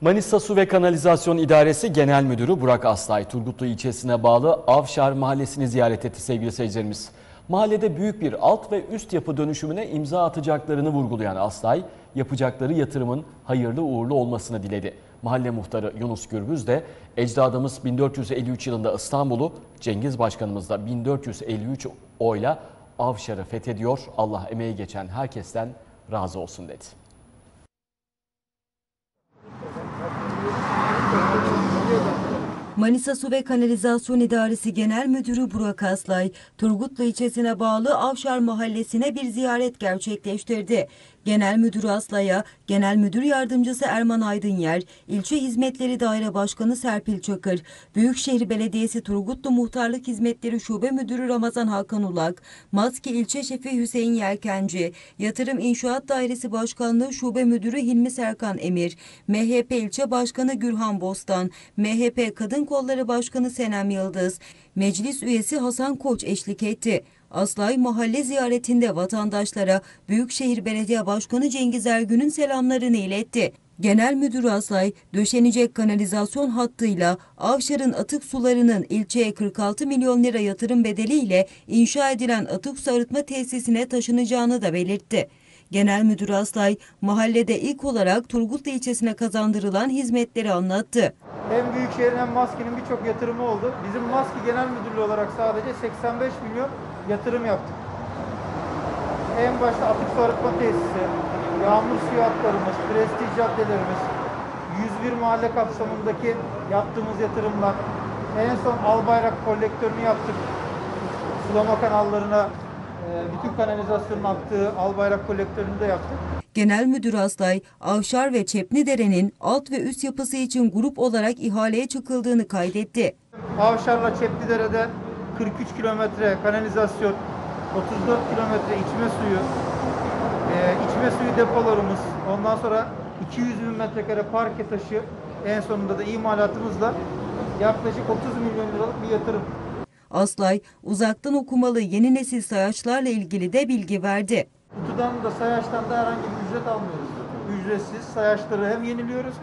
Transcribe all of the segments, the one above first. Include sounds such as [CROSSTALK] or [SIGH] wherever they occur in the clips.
Manisa Su ve Kanalizasyon İdaresi Genel Müdürü Burak Aslay, Turgutlu ilçesine bağlı Avşar Mahallesi'ni ziyaret etti sevgili seyircilerimiz. Mahallede büyük bir alt ve üst yapı dönüşümüne imza atacaklarını vurgulayan Aslay, yapacakları yatırımın hayırlı uğurlu olmasını diledi. Mahalle muhtarı Yunus Gürbüz de ecdadımız 1453 yılında İstanbul'u, Cengiz Başkanımız da 1453 oyla Avşar'ı fethediyor. Allah emeği geçen herkesten razı olsun dedi. Manisa Su ve Kanalizasyon İdaresi Genel Müdürü Burak Aslay, Turgutlu ilçesine bağlı Avşar Mahallesi'ne bir ziyaret gerçekleştirdi. Genel Müdür Aslay'a Genel Müdür Yardımcısı Erman Aydınyer, İlçe Hizmetleri Daire Başkanı Serpil Çakır, Büyükşehir Belediyesi Turgutlu Muhtarlık Hizmetleri Şube Müdürü Ramazan Hakan Ulak, Maski İlçe Şefi Hüseyin Yelkenci, Yatırım İnşaat Dairesi Başkanlığı Şube Müdürü Hilmi Serkan Emir, MHP İlçe Başkanı Gürhan Bostan, MHP Kadın Kolları Başkanı Senem Yıldız, Meclis üyesi Hasan Koç eşlik etti. Aslay mahalle ziyaretinde vatandaşlara Büyükşehir Belediye Başkanı Cengiz Ergün'ün selamlarını iletti. Genel Müdür Aslay, döşenecek kanalizasyon hattıyla Avşar'ın atık sularının ilçeye 46 milyon lira yatırım bedeliyle inşa edilen atık su arıtma tesisine taşınacağını da belirtti. Genel Müdür Aslay, mahallede ilk olarak Turgutlu ilçesine kazandırılan hizmetleri anlattı. Hem Büyükşehir'in hem MASKİ'nin birçok yatırımı oldu. Bizim MASKİ Genel Müdürlüğü olarak sadece 85 milyon yatırım yaptık. En başta atık su arıtma tesisi, yağmur suyu hatlarımız, prestij caddelerimiz, 101 mahalle kapsamındaki yaptığımız yatırımlar, en son Albayrak kolektörünü yaptık. Sulama kanallarına e, bütün kanalizasyonun aktığı Albayrak kolektörünü de yaptık. Genel Müdür Aslay, Avşar ve Çepnidere'nin alt ve üst yapısı için grup olarak ihaleye çıkıldığını kaydetti. Avşar'la Çeplidere'de 43 kilometre kanalizasyon, 34 kilometre içme suyu, e, içme suyu depolarımız, ondan sonra 200 bin metrekare parke taşı, en sonunda da imalatımızla yaklaşık 30 milyon liralık bir yatırım. Aslay, uzaktan okumalı yeni nesil sayaçlarla ilgili de bilgi verdi. Kutudan da sayaçtan da herhangi bir ücret almıyoruz. Ücretsiz sayaçları hem yeniliyoruz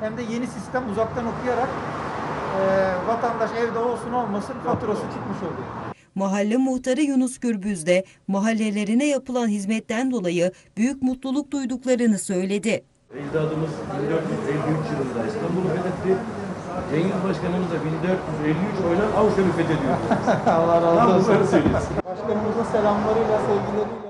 hem de yeni sistem uzaktan okuyarak e, vatandaş evde olsun olmasın faturası çıkmış oluyor. Mahalle muhtarı Yunus Gürbüz de mahallelerine yapılan hizmetten dolayı büyük mutluluk duyduklarını söyledi. Ecdadımız 1453 yılında İstanbul'u fethetti. Cengiz Başkanımız da 1453 oyla Avşar'ı fethediyor. [LAUGHS] Allah razı olsun. Başkanımızın selamlarıyla, sevgileriyle